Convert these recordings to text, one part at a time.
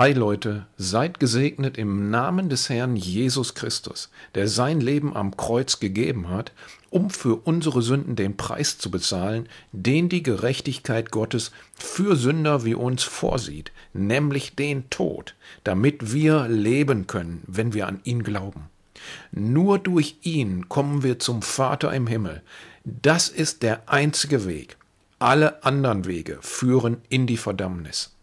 Hi Leute, seid gesegnet im Namen des Herrn Jesus Christus, der sein Leben am Kreuz gegeben hat, um für unsere Sünden den Preis zu bezahlen, den die Gerechtigkeit Gottes für Sünder wie uns vorsieht, nämlich den Tod, damit wir leben können, wenn wir an ihn glauben. Nur durch ihn kommen wir zum Vater im Himmel. Das ist der einzige Weg. Alle anderen Wege führen in die Verdammnis.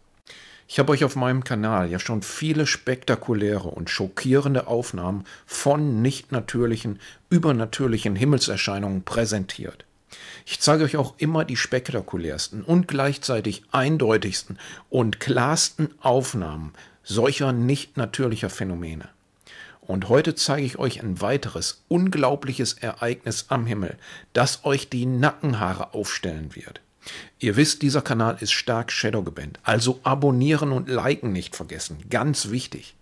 Ich habe euch auf meinem Kanal ja schon viele spektakuläre und schockierende Aufnahmen von nicht natürlichen, übernatürlichen Himmelserscheinungen präsentiert. Ich zeige euch auch immer die spektakulärsten und gleichzeitig eindeutigsten und klarsten Aufnahmen solcher nicht natürlicher Phänomene. Und heute zeige ich euch ein weiteres unglaubliches Ereignis am Himmel, das euch die Nackenhaare aufstellen wird. Ihr wisst, dieser Kanal ist stark Shadow gebannt, also abonnieren und liken nicht vergessen, ganz wichtig.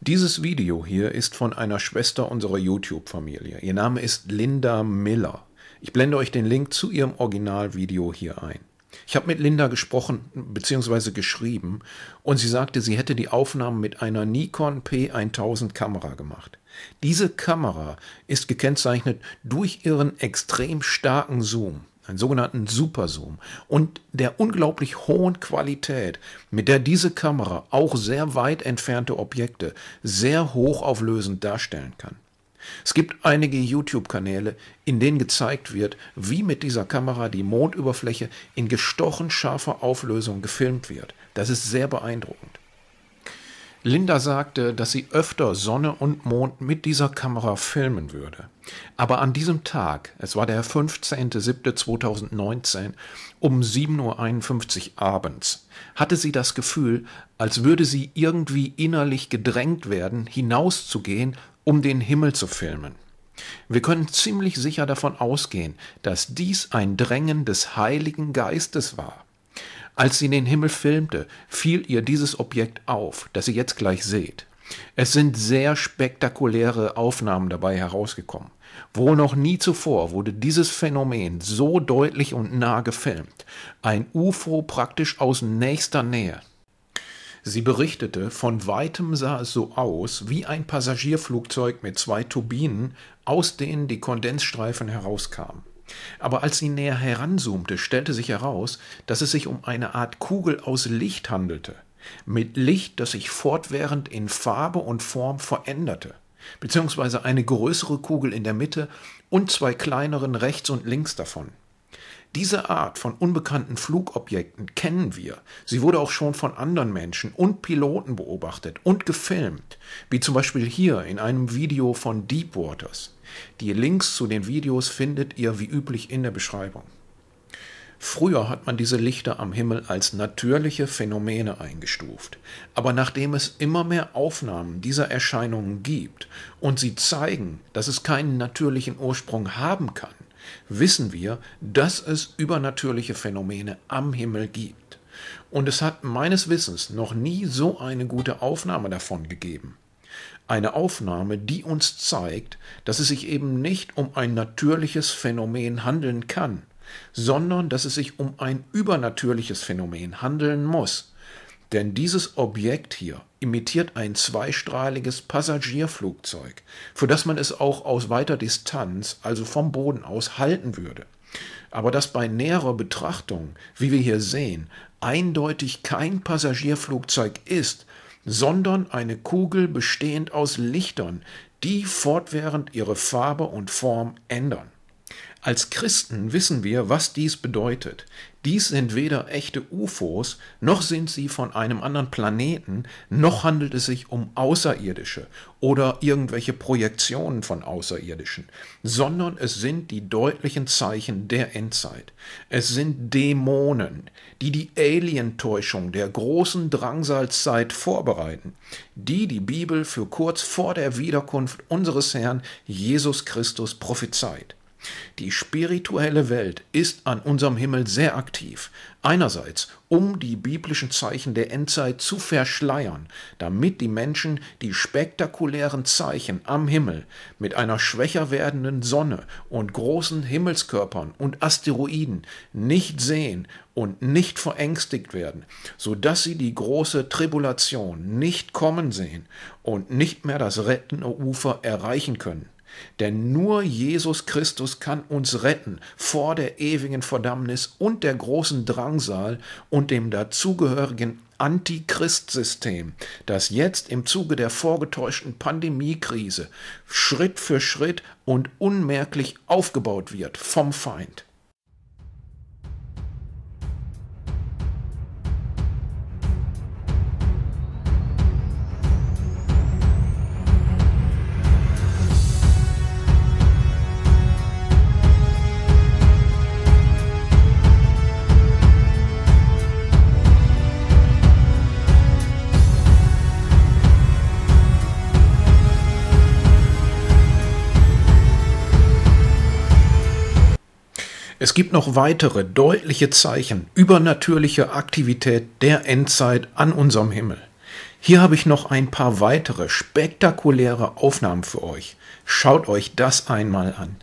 Dieses Video hier ist von einer Schwester unserer YouTube-Familie. Ihr Name ist Linda Miller. Ich blende euch den Link zu ihrem Originalvideo hier ein. Ich habe mit Linda gesprochen bzw. geschrieben und sie sagte, sie hätte die Aufnahmen mit einer Nikon P1000 Kamera gemacht. Diese Kamera ist gekennzeichnet durch ihren extrem starken Zoom einen sogenannten Superzoom und der unglaublich hohen Qualität, mit der diese Kamera auch sehr weit entfernte Objekte sehr hochauflösend darstellen kann. Es gibt einige YouTube-Kanäle, in denen gezeigt wird, wie mit dieser Kamera die Mondüberfläche in gestochen scharfer Auflösung gefilmt wird. Das ist sehr beeindruckend. Linda sagte, dass sie öfter Sonne und Mond mit dieser Kamera filmen würde. Aber an diesem Tag, es war der 15.07.2019, um 7.51 Uhr abends, hatte sie das Gefühl, als würde sie irgendwie innerlich gedrängt werden, hinauszugehen, um den Himmel zu filmen. Wir können ziemlich sicher davon ausgehen, dass dies ein Drängen des Heiligen Geistes war. Als sie den Himmel filmte, fiel ihr dieses Objekt auf, das ihr jetzt gleich seht. Es sind sehr spektakuläre Aufnahmen dabei herausgekommen. Wohl noch nie zuvor wurde dieses Phänomen so deutlich und nah gefilmt. Ein UFO praktisch aus nächster Nähe. Sie berichtete, von weitem sah es so aus wie ein Passagierflugzeug mit zwei Turbinen, aus denen die Kondensstreifen herauskamen. Aber als sie näher heranzoomte, stellte sich heraus, dass es sich um eine Art Kugel aus Licht handelte, mit Licht, das sich fortwährend in Farbe und Form veränderte, beziehungsweise eine größere Kugel in der Mitte und zwei kleineren rechts und links davon. Diese Art von unbekannten Flugobjekten kennen wir. Sie wurde auch schon von anderen Menschen und Piloten beobachtet und gefilmt, wie zum Beispiel hier in einem Video von Deepwaters. Die Links zu den Videos findet ihr wie üblich in der Beschreibung. Früher hat man diese Lichter am Himmel als natürliche Phänomene eingestuft, aber nachdem es immer mehr Aufnahmen dieser Erscheinungen gibt und sie zeigen, dass es keinen natürlichen Ursprung haben kann, wissen wir, dass es übernatürliche Phänomene am Himmel gibt. Und es hat meines Wissens noch nie so eine gute Aufnahme davon gegeben. Eine Aufnahme, die uns zeigt, dass es sich eben nicht um ein natürliches Phänomen handeln kann, sondern dass es sich um ein übernatürliches Phänomen handeln muss. Denn dieses Objekt hier imitiert ein zweistrahliges Passagierflugzeug, für das man es auch aus weiter Distanz, also vom Boden aus, halten würde. Aber das bei näherer Betrachtung, wie wir hier sehen, eindeutig kein Passagierflugzeug ist, sondern eine Kugel bestehend aus Lichtern, die fortwährend ihre Farbe und Form ändern. Als Christen wissen wir, was dies bedeutet. Dies sind weder echte UFOs, noch sind sie von einem anderen Planeten, noch handelt es sich um Außerirdische oder irgendwelche Projektionen von Außerirdischen, sondern es sind die deutlichen Zeichen der Endzeit. Es sind Dämonen, die die Alientäuschung der großen Drangsalzeit vorbereiten, die die Bibel für kurz vor der Wiederkunft unseres Herrn Jesus Christus prophezeit. Die spirituelle Welt ist an unserem Himmel sehr aktiv. Einerseits, um die biblischen Zeichen der Endzeit zu verschleiern, damit die Menschen die spektakulären Zeichen am Himmel mit einer schwächer werdenden Sonne und großen Himmelskörpern und Asteroiden nicht sehen und nicht verängstigt werden, so dass sie die große Tribulation nicht kommen sehen und nicht mehr das rettende Ufer erreichen können. Denn nur Jesus Christus kann uns retten vor der ewigen Verdammnis und der großen Drangsal und dem dazugehörigen Antichrist-System, das jetzt im Zuge der vorgetäuschten Pandemiekrise Schritt für Schritt und unmerklich aufgebaut wird vom Feind. Gibt noch weitere deutliche Zeichen übernatürlicher Aktivität der Endzeit an unserem Himmel. Hier habe ich noch ein paar weitere spektakuläre Aufnahmen für euch. Schaut euch das einmal an.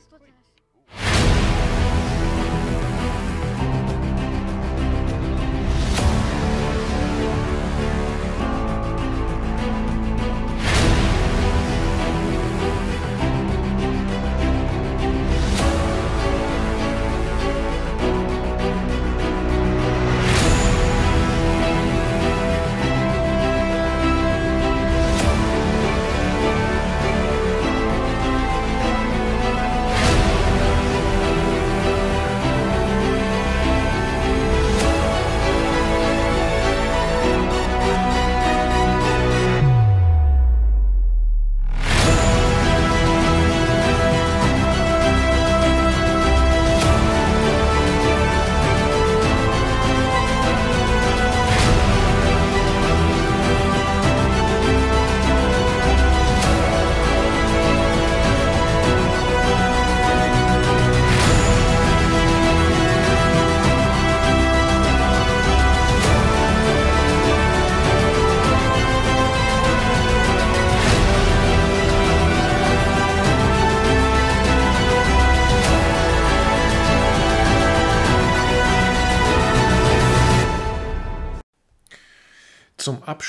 Exploitage.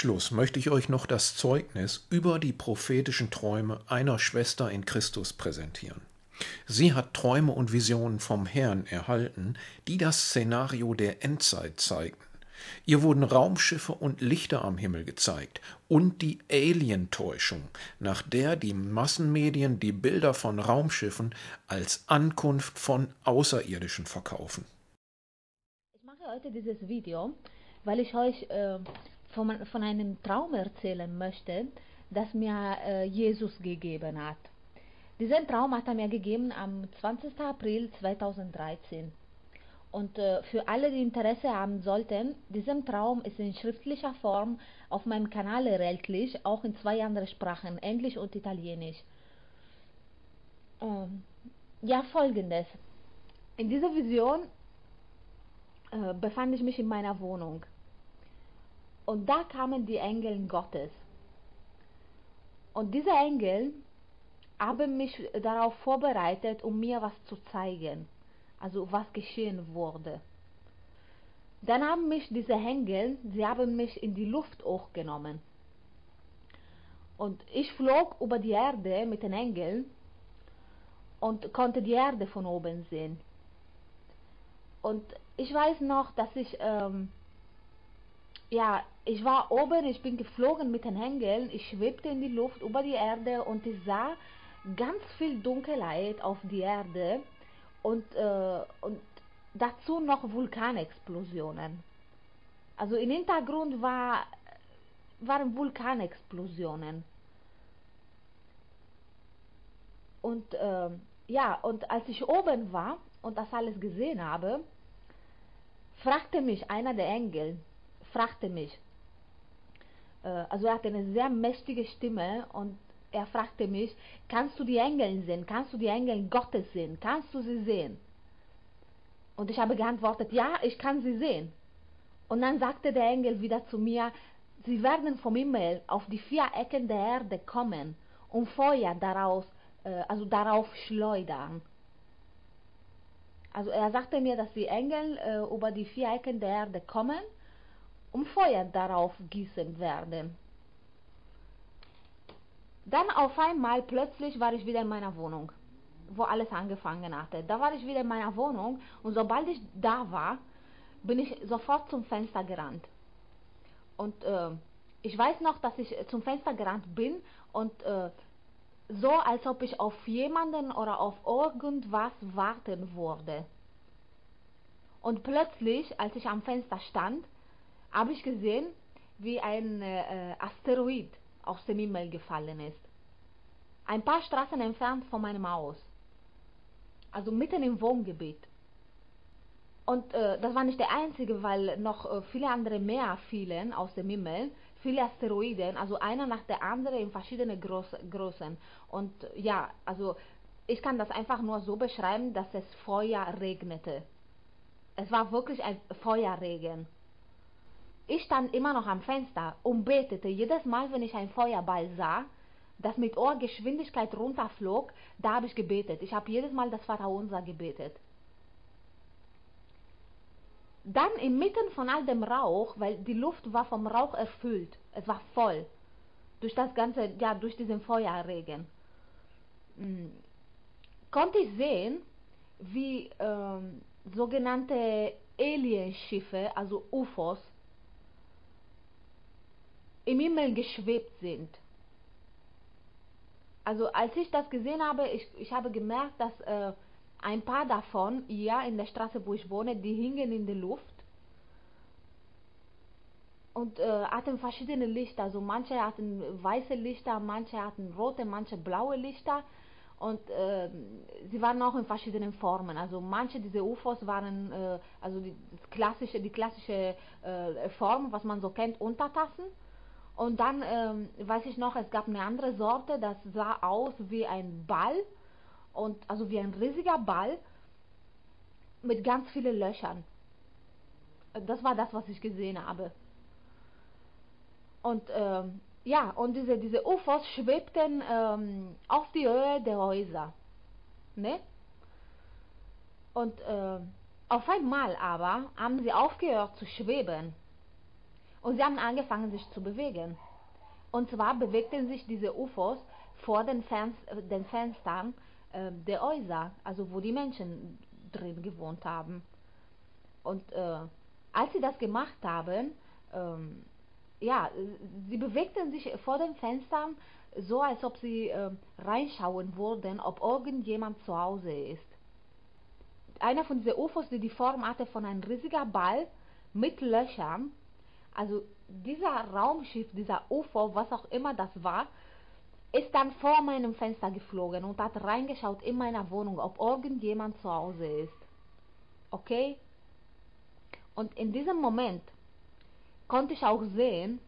Abschluss möchte ich euch noch das Zeugnis über die prophetischen Träume einer Schwester in Christus präsentieren. Sie hat Träume und Visionen vom Herrn erhalten, die das Szenario der Endzeit zeigten. Ihr wurden Raumschiffe und Lichter am Himmel gezeigt und die Alientäuschung, nach der die Massenmedien die Bilder von Raumschiffen als Ankunft von Außerirdischen verkaufen. Ich mache heute dieses Video, weil ich euch äh, von, von, einem Traum erzählen möchte, das mir äh, Jesus gegeben hat. Diesen Traum hat er mir gegeben am 20. April 2013. Und äh, für alle, die Interesse haben sollten, dieser Traum ist in schriftlicher Form auf meinem Kanal erhältlich, auch in zwei anderen Sprachen, Englisch und Italienisch. Ähm, ja, folgendes. In dieser Vision äh, befand ich mich in meiner Wohnung. Und da kamen die Engel Gottes. Und diese Engel haben mich darauf vorbereitet, um mir was zu zeigen also was geschehen wurde. Dann haben mich diese Engel, sie haben mich in die Luft hochgenommen. Und ich flog über die Erde mit den Engeln und konnte die Erde von oben sehen. Und ich weiß noch, dass ich, ähm, ja, ich war oben, ich bin geflogen mit den Engeln, ich schwebte in die Luft über die Erde und ich sah ganz viel Dunkelheit auf die Erde und, äh, und dazu noch Vulkanexplosionen. Also im Hintergrund war, waren Vulkanexplosionen. Und äh, ja, und als ich oben war und das alles gesehen habe, fragte mich einer der Engel, fragte mich, also er hatte eine sehr mächtige Stimme und er fragte mich, kannst du die Engel sehen? Kannst du die Engel Gottes sehen? Kannst du sie sehen? Und ich habe geantwortet, ja, ich kann sie sehen. Und dann sagte der Engel wieder zu mir, sie werden vom Himmel auf die vier Ecken der Erde kommen und Feuer daraus, äh, also darauf schleudern. Also er sagte mir, dass die Engel äh, über die vier Ecken der Erde kommen und Feuer darauf gießen werden. Dann auf einmal plötzlich war ich wieder in meiner Wohnung, wo alles angefangen hatte. Da war ich wieder in meiner Wohnung und sobald ich da war, bin ich sofort zum Fenster gerannt. Und äh, ich weiß noch, dass ich zum Fenster gerannt bin und äh, so, als ob ich auf jemanden oder auf irgendwas warten würde. Und plötzlich, als ich am Fenster stand, habe ich gesehen, wie ein äh, Asteroid aus dem Himmel gefallen ist. Ein paar Straßen entfernt von meinem Haus. Also mitten im Wohngebiet. Und äh, das war nicht der einzige, weil noch äh, viele andere mehr fielen aus dem Himmel. Viele Asteroiden, also einer nach der anderen in verschiedene Groß Größen. Und ja, also ich kann das einfach nur so beschreiben, dass es Feuer regnete. Es war wirklich ein Feuerregen. Ich stand immer noch am Fenster und betete jedes Mal, wenn ich ein Feuerball sah, das mit Ohrgeschwindigkeit runterflog, da habe ich gebetet. Ich habe jedes Mal das Vaterunser gebetet. Dann inmitten von all dem Rauch, weil die Luft war vom Rauch erfüllt, es war voll, durch das ganze, ja, durch diesen Feuerregen, hm, konnte ich sehen, wie ähm, sogenannte Alienschiffe, also UFOs, Himmel geschwebt sind. Also als ich das gesehen habe, ich, ich habe gemerkt, dass äh, ein paar davon, ja, in der Straße, wo ich wohne, die hingen in der Luft und äh, hatten verschiedene Lichter. Also manche hatten weiße Lichter, manche hatten rote, manche blaue Lichter und äh, sie waren auch in verschiedenen Formen. Also manche dieser UFOs waren äh, also die klassische, die klassische äh, Form, was man so kennt, Untertassen und dann ähm, weiß ich noch, es gab eine andere Sorte, das sah aus wie ein Ball und also wie ein riesiger Ball mit ganz vielen Löchern. Das war das, was ich gesehen habe. Und ähm, ja, und diese, diese UFOs schwebten ähm, auf die Höhe der Häuser. Ne? Und äh, auf einmal aber haben sie aufgehört zu schweben Und sie haben angefangen, sich zu bewegen. Und zwar bewegten sich diese UFOs vor den, Fenst den Fenstern äh, der Häuser, also wo die Menschen drin gewohnt haben. Und äh, als sie das gemacht haben, ähm, ja, sie bewegten sich vor den Fenstern so, als ob sie äh, reinschauen würden, ob irgendjemand zu Hause ist. Einer von diesen UFOs, die die Form hatte von einem riesigen Ball mit Löchern, also dieser Raumschiff, dieser UFO, was auch immer das war, ist dann vor meinem Fenster geflogen und hat reingeschaut in meiner Wohnung, ob irgendjemand zu Hause ist. Okay? Und in diesem Moment konnte ich auch sehen,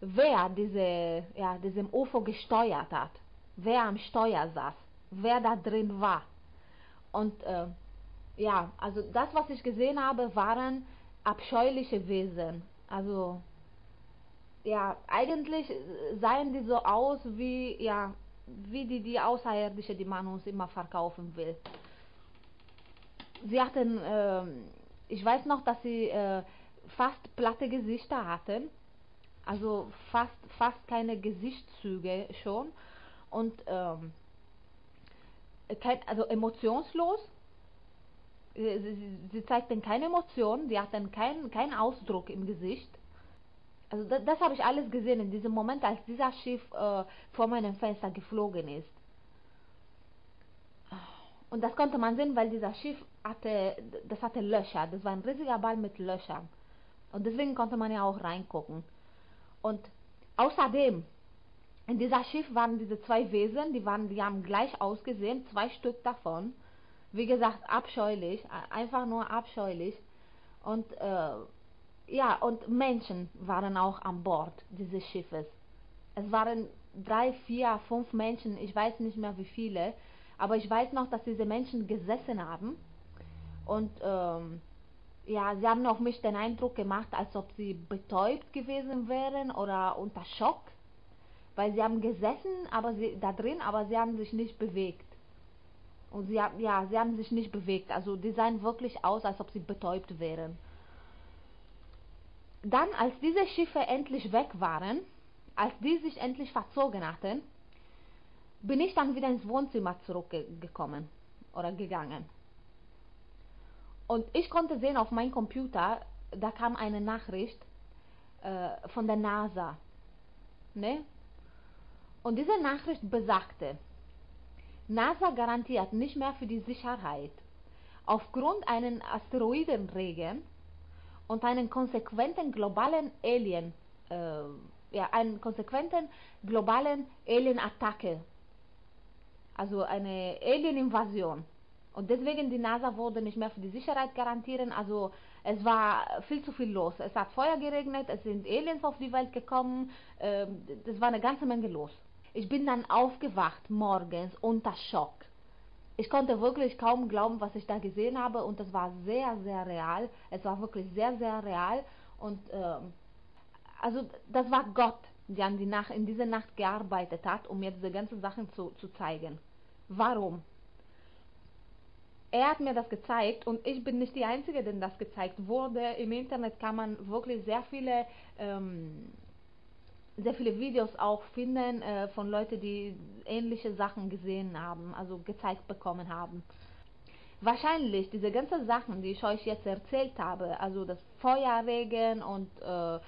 wer diese, ja, diesem UFO gesteuert hat, wer am Steuer saß, wer da drin war. Und äh, ja, also das, was ich gesehen habe, waren abscheuliche Wesen. Also ja, eigentlich sahen die so aus wie, ja, wie die, die Außerirdische, die man uns immer verkaufen will. Sie hatten, äh, ich weiß noch, dass sie äh, fast platte Gesichter hatten, also fast, fast keine Gesichtszüge schon und ähm, kein, also emotionslos. Sie, sie, zeigten keine Emotionen, sie hatten keinen kein Ausdruck im Gesicht also das, das habe ich alles gesehen in diesem Moment, als dieser Schiff äh, vor meinem Fenster geflogen ist. Und das konnte man sehen, weil dieser Schiff hatte, das hatte Löcher. Das war ein riesiger Ball mit Löchern. Und deswegen konnte man ja auch reingucken. Und außerdem, in dieser Schiff waren diese zwei Wesen, die, waren, die haben gleich ausgesehen, zwei Stück davon. Wie gesagt, abscheulich, einfach nur abscheulich. Und äh, ja, und Menschen waren auch an Bord dieses Schiffes. Es waren drei, vier, fünf Menschen, ich weiß nicht mehr wie viele, aber ich weiß noch, dass diese Menschen gesessen haben und ähm, ja, sie haben auf mich den Eindruck gemacht, als ob sie betäubt gewesen wären oder unter Schock, weil sie haben gesessen, aber sie da drin, aber sie haben sich nicht bewegt. Und sie haben ja, sie haben sich nicht bewegt. Also die sahen wirklich aus, als ob sie betäubt wären. Dann, als diese Schiffe endlich weg waren, als die sich endlich verzogen hatten, bin ich dann wieder ins Wohnzimmer zurückgekommen oder gegangen. Und ich konnte sehen auf meinem Computer, da kam eine Nachricht äh, von der NASA. Ne? Und diese Nachricht besagte, NASA garantiert nicht mehr für die Sicherheit. Aufgrund einen Asteroidenregen und einen konsequenten globalen Alien, äh, ja, einen konsequenten globalen Alien-Attacke, also eine Alien-Invasion. Und deswegen die NASA wurde nicht mehr für die Sicherheit garantieren. Also es war viel zu viel los. Es hat Feuer geregnet, es sind Aliens auf die Welt gekommen. Äh, war eine ganze Menge los. Ich bin dann aufgewacht morgens unter Schock ich konnte wirklich kaum glauben, was ich da gesehen habe und das war sehr, sehr real. Es war wirklich sehr, sehr real und ähm, also das war Gott, der an die Nacht, in dieser Nacht gearbeitet hat, um mir diese ganzen Sachen zu, zu zeigen. Warum? Er hat mir das gezeigt und ich bin nicht die Einzige, denen das gezeigt wurde. Im Internet kann man wirklich sehr viele ähm, sehr viele Videos auch finden äh, von Leuten, die ähnliche Sachen gesehen haben, also gezeigt bekommen haben. Wahrscheinlich diese ganzen Sachen, die ich euch jetzt erzählt habe, also das Feuerregen und äh, äh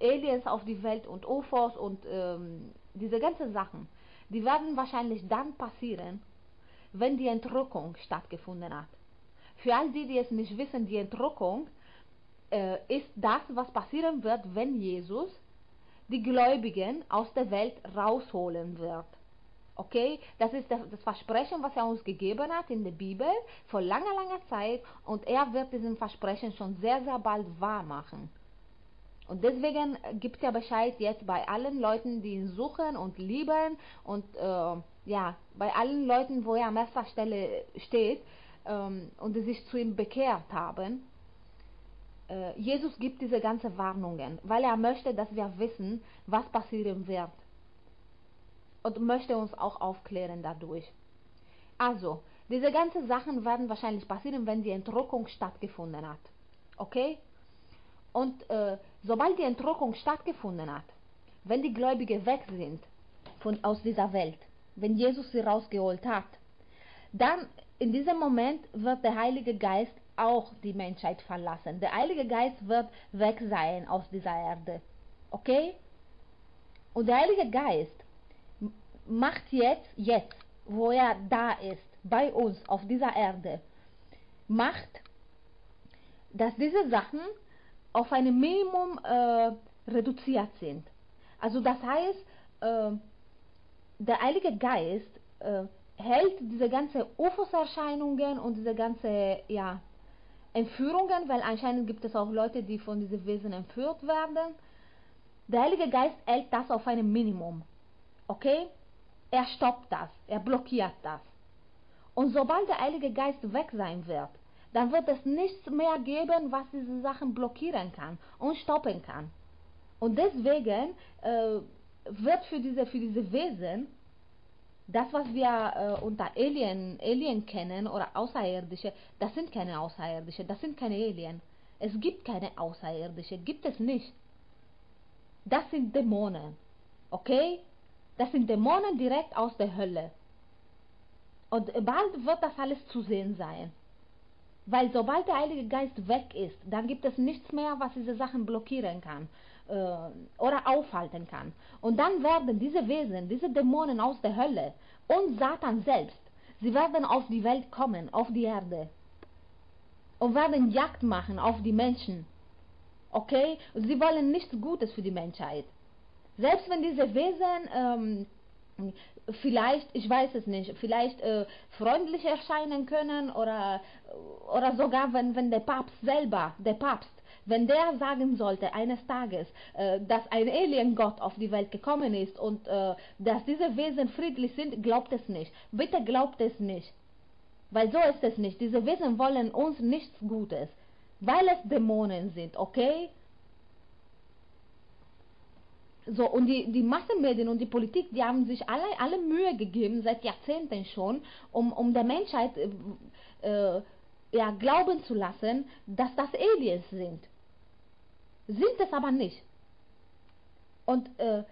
Aliens auf die Welt und UFOs und ähm, diese ganzen Sachen, die werden wahrscheinlich dann passieren, wenn die Entrückung stattgefunden hat. Für all die, die es nicht wissen, die Entrückung äh, ist das, was passieren wird, wenn Jesus die Gläubigen aus der Welt rausholen wird. Okay, das ist das Versprechen, was er uns gegeben hat in der Bibel vor langer, langer Zeit und er wird diesen Versprechen schon sehr, sehr bald wahr machen. Und deswegen gibt er Bescheid jetzt bei allen Leuten, die ihn suchen und lieben und äh, ja, bei allen Leuten, wo er an erster Stelle steht ähm, und die sich zu ihm bekehrt haben, Jesus gibt diese ganzen Warnungen, weil er möchte, dass wir wissen, was passieren wird. Und möchte uns auch aufklären dadurch. Also, diese ganzen Sachen werden wahrscheinlich passieren, wenn die Entrückung stattgefunden hat. Okay? Und äh, sobald die Entrückung stattgefunden hat, wenn die Gläubigen weg sind von, aus dieser Welt, wenn Jesus sie rausgeholt hat, dann in diesem Moment wird der Heilige Geist auch die Menschheit verlassen. Der Heilige Geist wird weg sein aus dieser Erde. Okay? Und der Heilige Geist macht jetzt, jetzt, wo er da ist, bei uns auf dieser Erde, macht, dass diese Sachen auf ein Minimum äh, reduziert sind. Also das heißt, äh, der Heilige Geist äh, hält diese ganze UFOs-Erscheinungen und diese ganze ja, Entführungen, weil anscheinend gibt es auch Leute, die von diesen Wesen entführt werden. Der Heilige Geist hält das auf einem Minimum. Okay? Er stoppt das, er blockiert das. Und sobald der Heilige Geist weg sein wird, dann wird es nichts mehr geben, was diese Sachen blockieren kann und stoppen kann. Und deswegen äh, wird für diese, für diese Wesen das, was wir äh, unter Alien, Alien kennen oder Außerirdische, das sind keine Außerirdische, das sind keine Alien. Es gibt keine Außerirdische, gibt es nicht. Das sind Dämonen, okay? Das sind Dämonen direkt aus der Hölle. Und bald wird das alles zu sehen sein. Weil sobald der Heilige Geist weg ist, dann gibt es nichts mehr, was diese Sachen blockieren kann äh, oder aufhalten kann. Und dann werden diese Wesen, diese Dämonen aus der Hölle und Satan selbst, sie werden auf die Welt kommen, auf die Erde und werden Jagd machen auf die Menschen. Okay? Sie wollen nichts Gutes für die Menschheit. Selbst wenn diese Wesen ähm, vielleicht, ich weiß es nicht, vielleicht äh, freundlich erscheinen können oder, oder sogar wenn, wenn der Papst selber, der Papst, wenn der sagen sollte eines Tages, äh, dass ein Aliengott auf die Welt gekommen ist und äh, dass diese Wesen friedlich sind, glaubt es nicht. Bitte glaubt es nicht. Weil so ist es nicht. Diese Wesen wollen uns nichts Gutes. Weil es Dämonen sind, okay? So, und die, die Massenmedien und die Politik, die haben sich alle, alle Mühe gegeben, seit Jahrzehnten schon, um, um der Menschheit äh, äh, ja, glauben zu lassen, dass das Aliens sind. Sind es aber nicht. Und äh,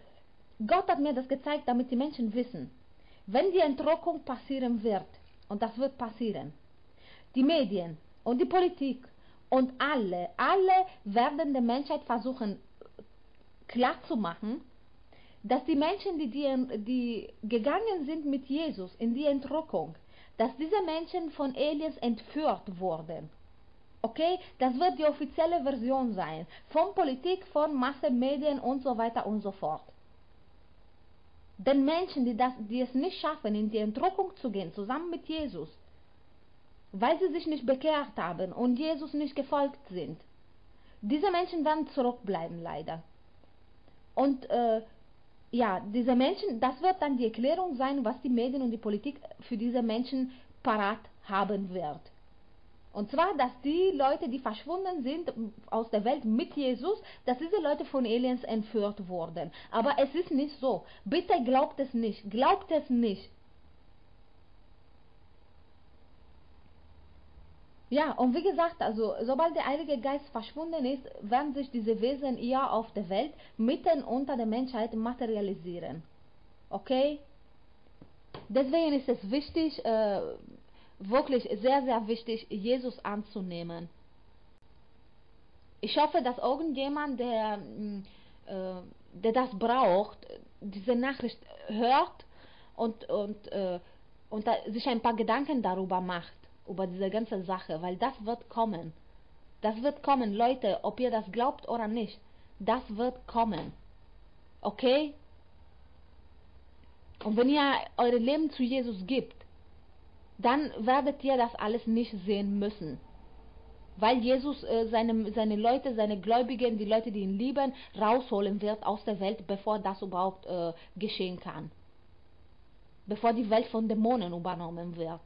Gott hat mir das gezeigt, damit die Menschen wissen, wenn die Entrockung passieren wird, und das wird passieren, die Medien und die Politik und alle, alle werden der Menschheit versuchen klarzumachen, dass die Menschen, die, die, die gegangen sind mit Jesus in die Entrückung, dass diese Menschen von Aliens entführt wurden. Okay, das wird die offizielle Version sein, von Politik, von Massenmedien und so weiter und so fort. Den Menschen, die, das, die es nicht schaffen, in die Entrückung zu gehen, zusammen mit Jesus, weil sie sich nicht bekehrt haben und Jesus nicht gefolgt sind, diese Menschen werden zurückbleiben, leider. Und äh, ja, diese Menschen, das wird dann die Erklärung sein, was die Medien und die Politik für diese Menschen parat haben wird. Und zwar, dass die Leute, die verschwunden sind aus der Welt mit Jesus, dass diese Leute von Aliens entführt wurden. Aber es ist nicht so. Bitte glaubt es nicht. Glaubt es nicht. Ja, und wie gesagt, also sobald der Heilige Geist verschwunden ist, werden sich diese Wesen eher auf der Welt mitten unter der Menschheit materialisieren. Okay? Deswegen ist es wichtig, äh, wirklich sehr, sehr wichtig, Jesus anzunehmen. Ich hoffe, dass irgendjemand, der, mm, äh, der das braucht, diese Nachricht hört und, und, äh, und sich ein paar Gedanken darüber macht über diese ganze Sache, weil das wird kommen. Das wird kommen, Leute, ob ihr das glaubt oder nicht. Das wird kommen. Okay? Und wenn ihr eure Leben zu Jesus gibt, dann werdet ihr das alles nicht sehen müssen. Weil Jesus äh, seine, seine Leute, seine Gläubigen, die Leute, die ihn lieben, rausholen wird aus der Welt, bevor das überhaupt äh, geschehen kann. Bevor die Welt von Dämonen übernommen wird.